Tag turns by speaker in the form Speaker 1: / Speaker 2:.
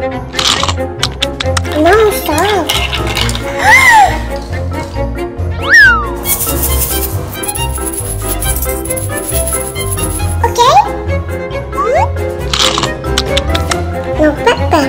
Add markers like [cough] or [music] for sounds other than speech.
Speaker 1: No, stop. [gasps] okay? No, Peppa.